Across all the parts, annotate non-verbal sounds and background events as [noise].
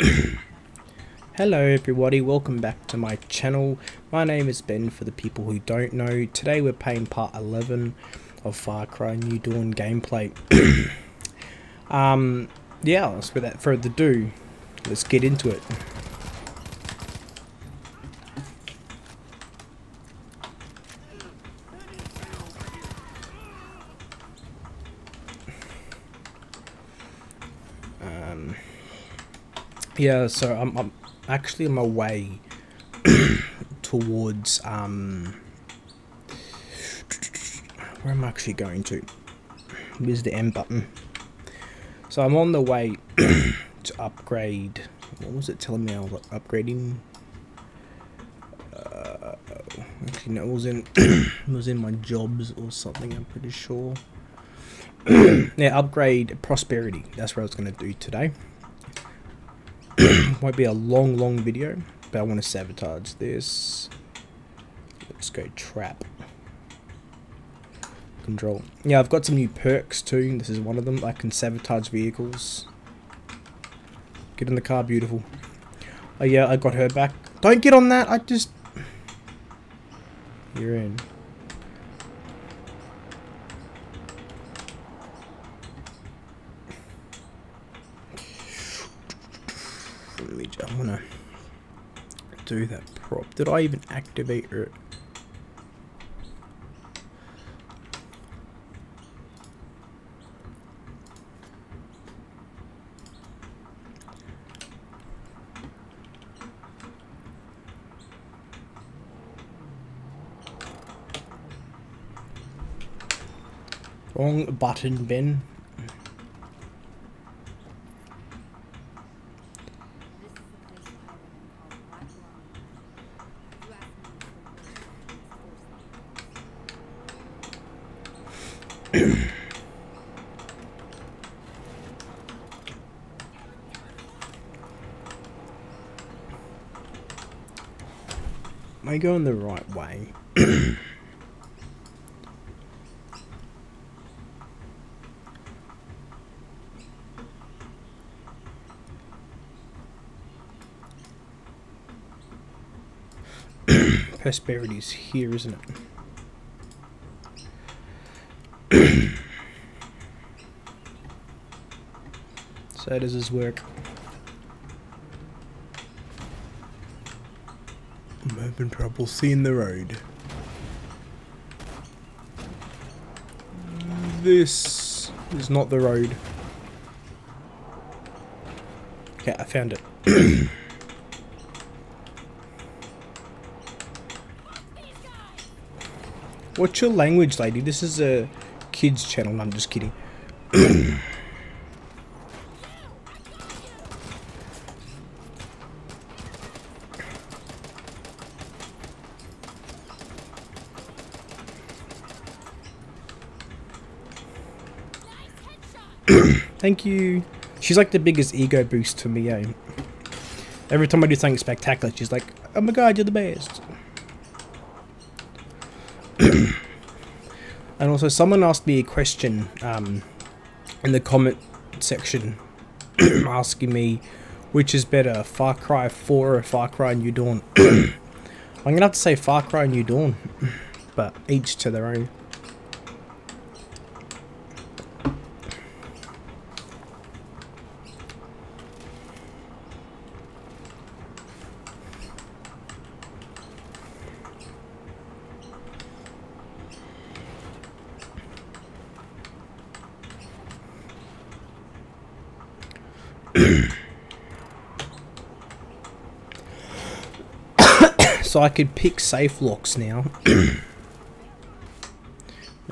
[clears throat] Hello everybody, welcome back to my channel. My name is Ben for the people who don't know. Today we're playing part 11 of Far Cry New Dawn gameplay. [clears throat] um, yeah, without further ado, let's get into it. Yeah, so I'm, I'm actually on my way [coughs] towards um where am I actually going to? Where's the M button? So I'm on the way [coughs] to upgrade. What was it telling me I was upgrading? Uh, actually, no, it was in [coughs] it was in my jobs or something. I'm pretty sure. yeah, upgrade prosperity. That's what I was going to do today. [coughs] Might be a long, long video, but I want to sabotage this. Let's go trap. Control. Yeah, I've got some new perks too. This is one of them. I can sabotage vehicles. Get in the car, beautiful. Oh yeah, I got her back. Don't get on that. I just. You're in. Let me. I wanna do that prop. Did I even activate it? Wrong button, Ben. Going the right way? [coughs] Prosperity's here, isn't it? [coughs] so does this work? Having trouble seeing the road. This is not the road. Okay, I found it. [clears throat] What's your language, lady? This is a kids channel. No, I'm just kidding. [clears throat] Thank you. She's like the biggest ego boost for me, eh? Every time I do something spectacular, she's like, oh my god, you're the best. [clears throat] and also, someone asked me a question um, in the comment section [clears throat] asking me which is better, Far Cry 4 or Far Cry New Dawn. [clears throat] I'm gonna have to say Far Cry New Dawn, but each to their own. I could pick safe locks now. [coughs]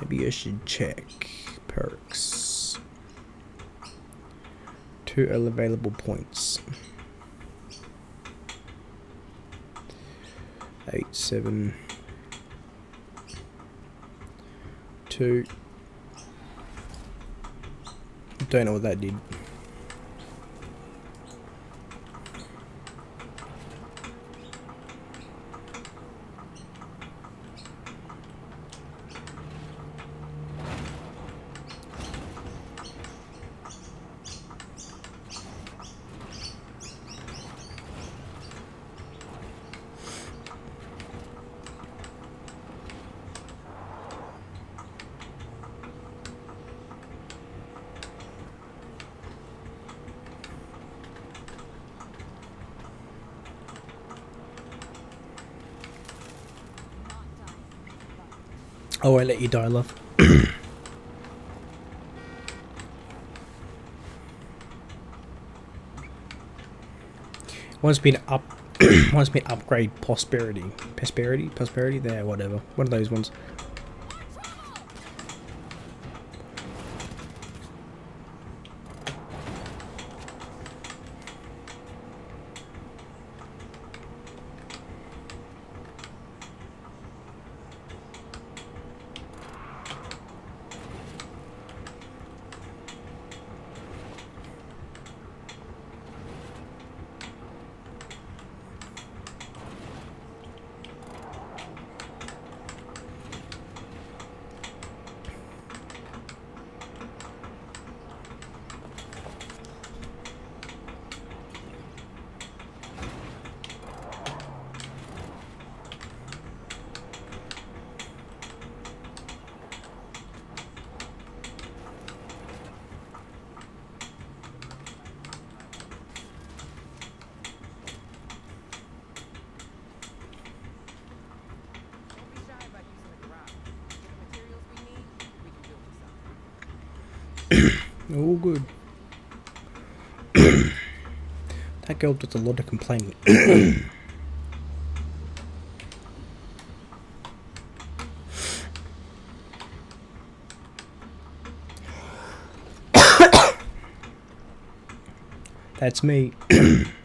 Maybe I should check perks. Two available points. Eight, seven, two. Don't know what that did. Oh, I let you die, love. [clears throat] Me to up. [clears throat] me to upgrade prosperity, prosperity, prosperity. There, whatever. One of those ones. All good. that girl does a lot of complaining. [coughs] That's me. [coughs]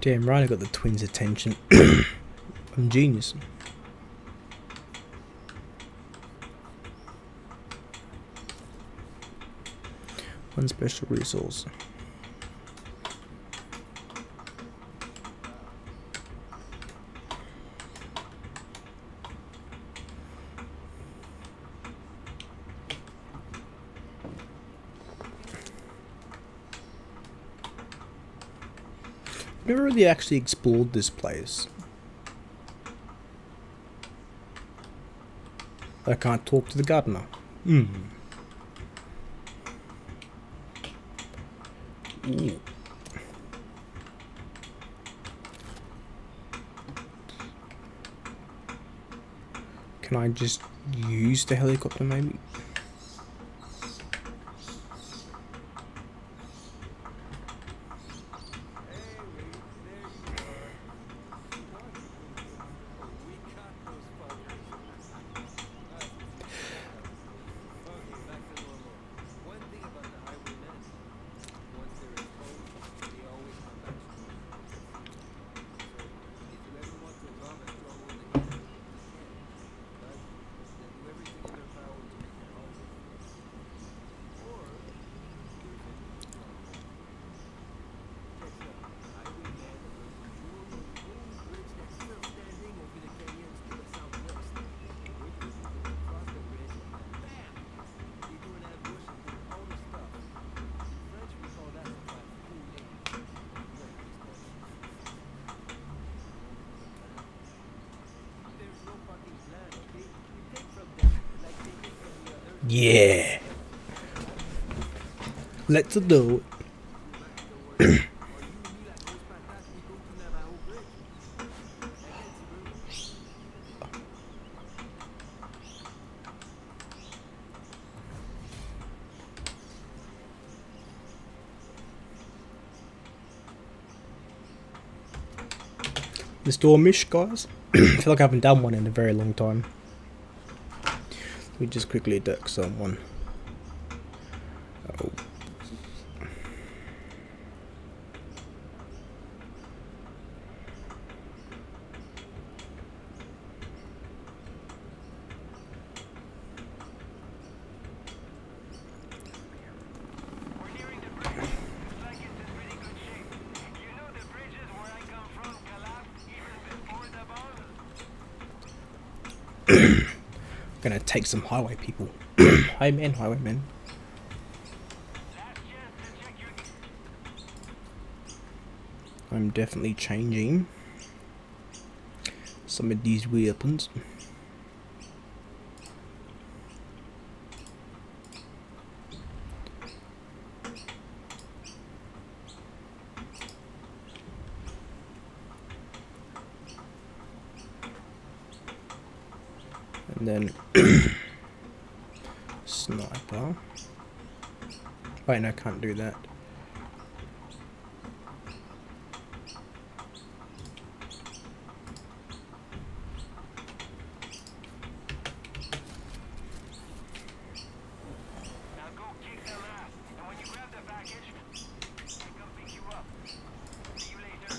Damn right I got the twins' attention. [coughs] I'm genius. One special resource. Never actually explored this place. I can't talk to the gardener. Hmm. Can I just use the helicopter maybe? Yeah. Let's do it. The Stormish, guys. [clears throat] I feel like I haven't done one in a very long time. Me just quickly duck someone. Oh. We're nearing the bridge. Looks like it's in pretty good shape. You know the bridges where I come from collapsed even before the bomb. Gonna take some highway people. [clears throat] highwaymen, highwaymen. Last chance to I'm definitely changing some of these weapons. And then sniper. Wait, no, can't do that. Now go kick their ass. And when you grab the package, I come pick you up. See you later.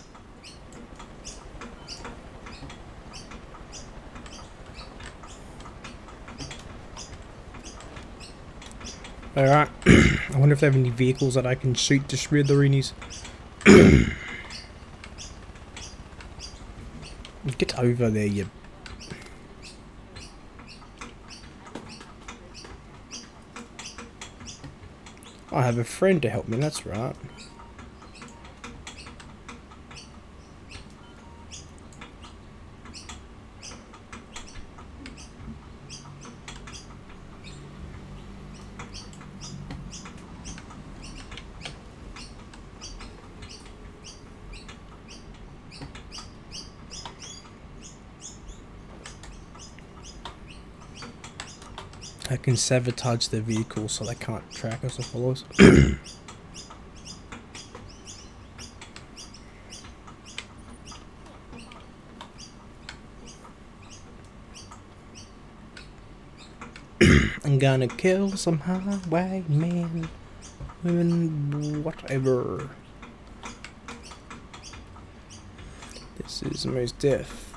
Alright. They have any vehicles that I can shoot to smithereens. [coughs] Get over there, you. I have a friend to help me, that's right. I can sabotage their vehicles so they can't track us or follow us. [clears throat] [clears throat] I'm gonna kill some highwaymen, women, whatever. This is most death.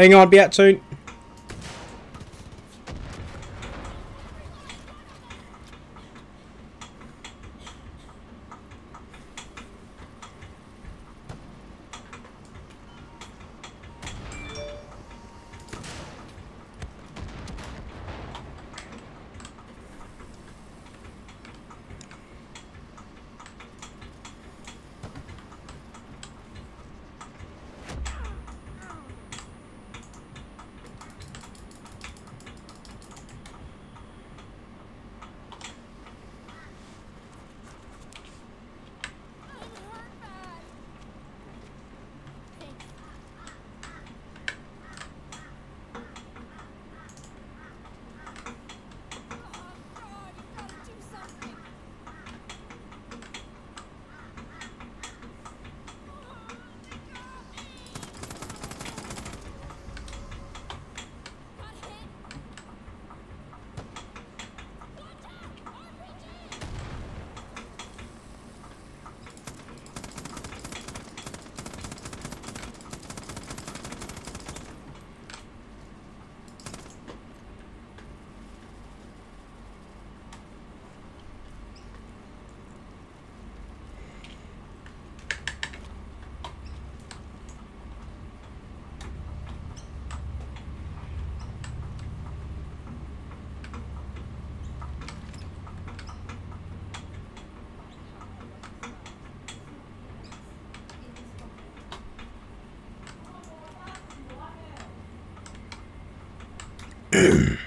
Hang on, be out soon. Boom.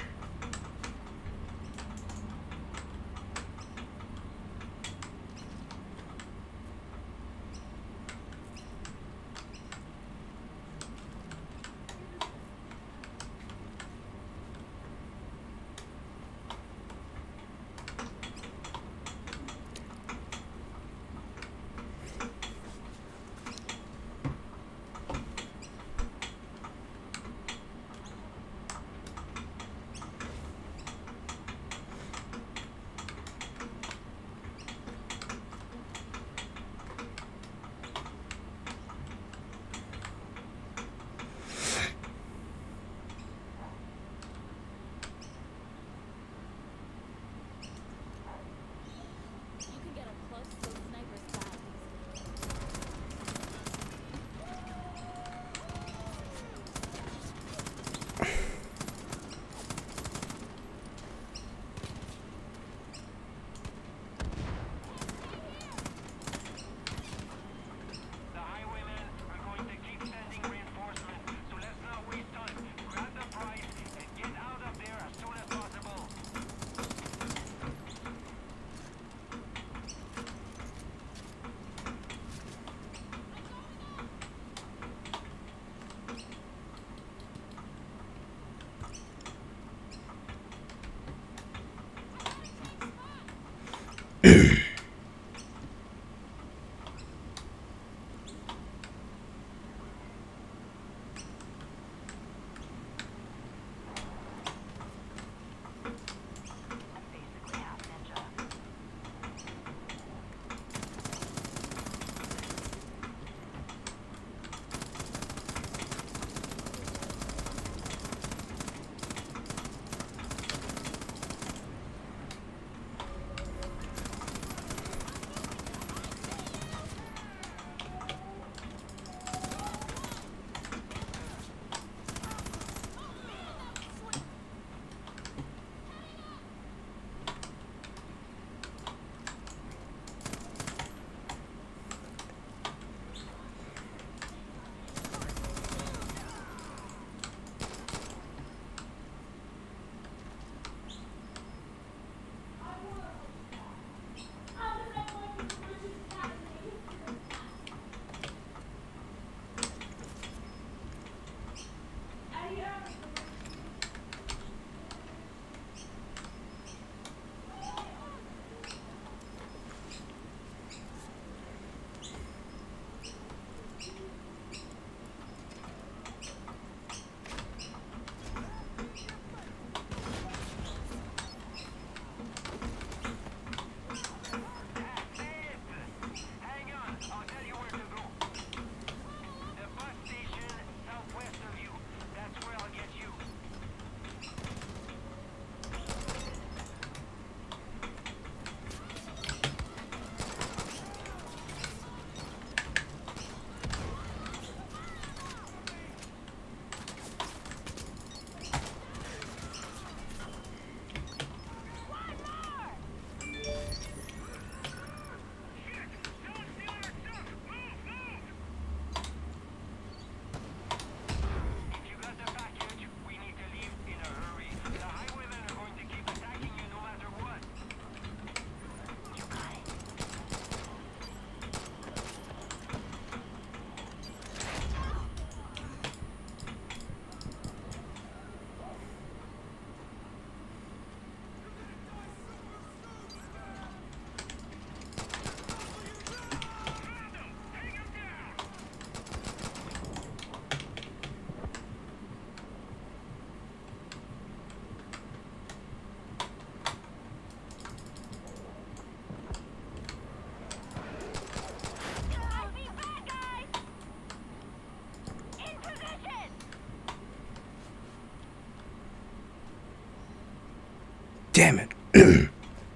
Damn it. [clears throat]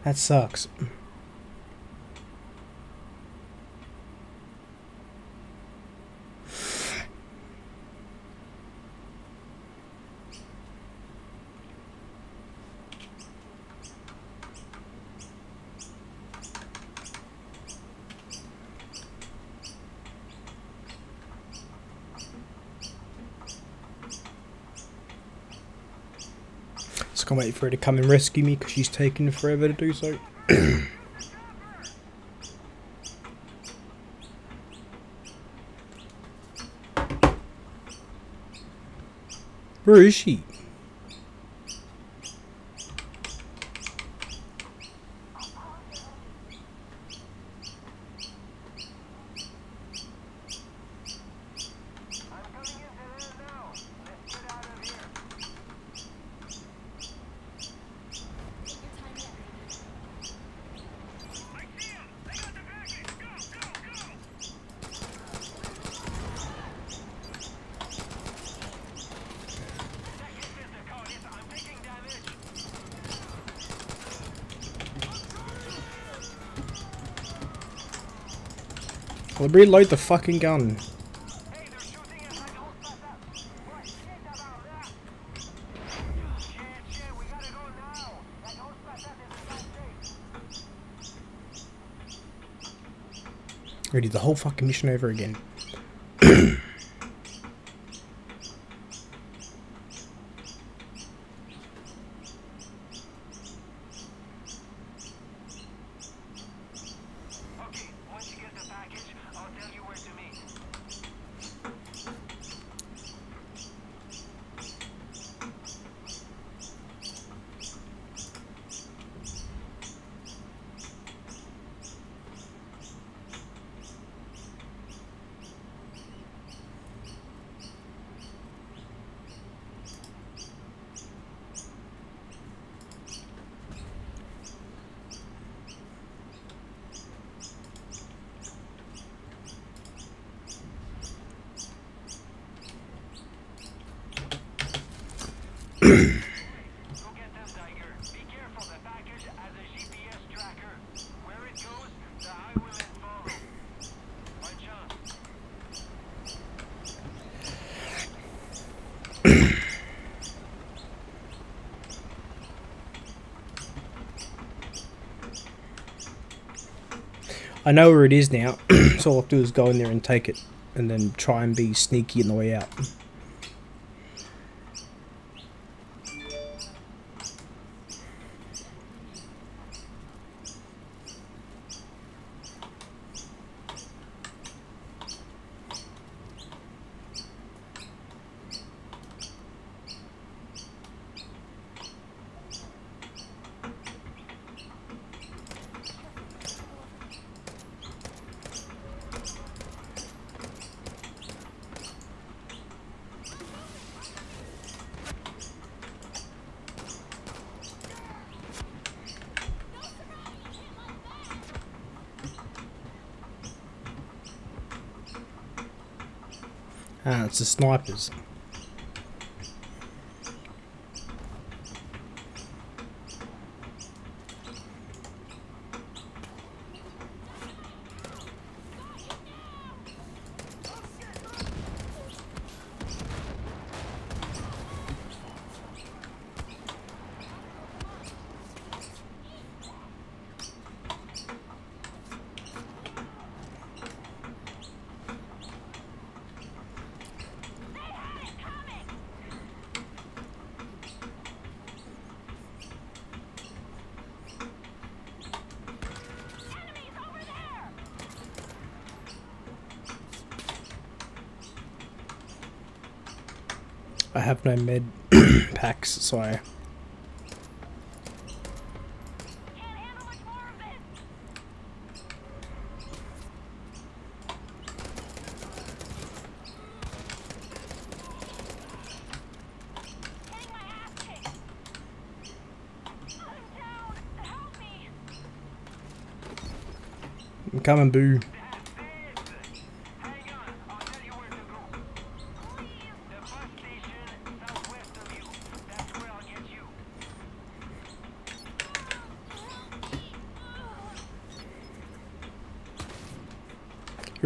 that sucks. Gonna wait for her to come and rescue me because she's taking forever to do so. Where is she? I'm coming into there now. Let's get out of here. I see him. They got the package. Go, go, go. Second is the Cardiff. I'm taking damage. Well, reload the fucking gun. Hey, they're shooting us like old bastard. What shit about that? Shit, shit, we gotta go now. That old bastard is in bad shape. Ready the whole fucking mission over again. Okay, once you get the package, I'll tell you where to meet. Go get them, Tiger. Be careful, the package has a GPS tracker. Where it goes, the highwaymen follow. By chance. I know where it is now, [clears throat] so all I have to do is go in there and take it, and then try and be sneaky on the way out. Ah, it's the snipers. I have no med [clears throat] packs, so I. Can't handle much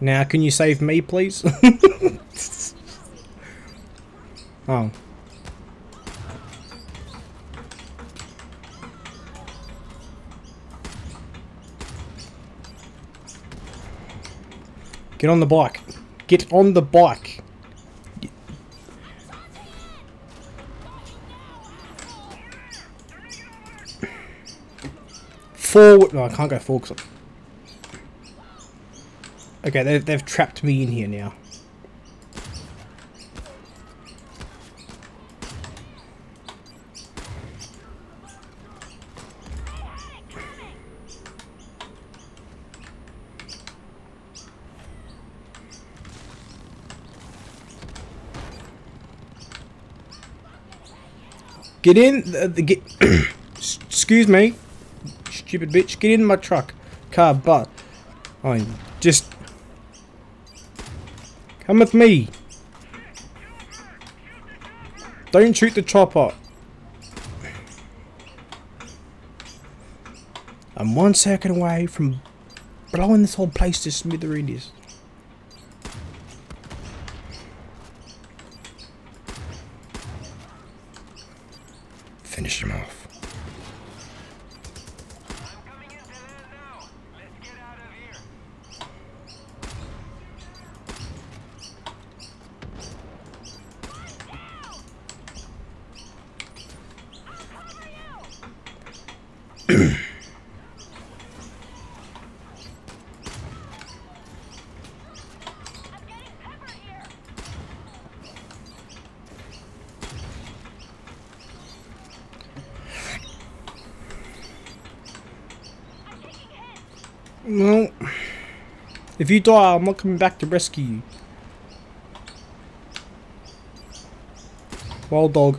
Now, can you save me, please? [laughs] oh. Get on the bike. Get on the bike. Forward. No, I can't go forward. 'cause I'm- Okay, they've, they've trapped me in here now. Get in. The, the, get. [coughs] Excuse me, stupid bitch. Get in my truck, car, but. I just. Come with me. Don't shoot the chopper. I'm one second away from blowing this whole place to smithereens. Finish him off. I'm coming into land now. Let's get out of here. Well, if you die, I'm not coming back to rescue you. Wild dog.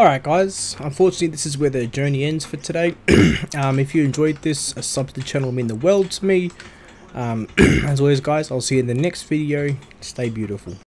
Alright guys, unfortunately this is where the journey ends for today. [clears throat] um, if you enjoyed this, a sub to the channel mean the world to me. Um, [clears throat] as always guys, I'll see you in the next video. Stay beautiful.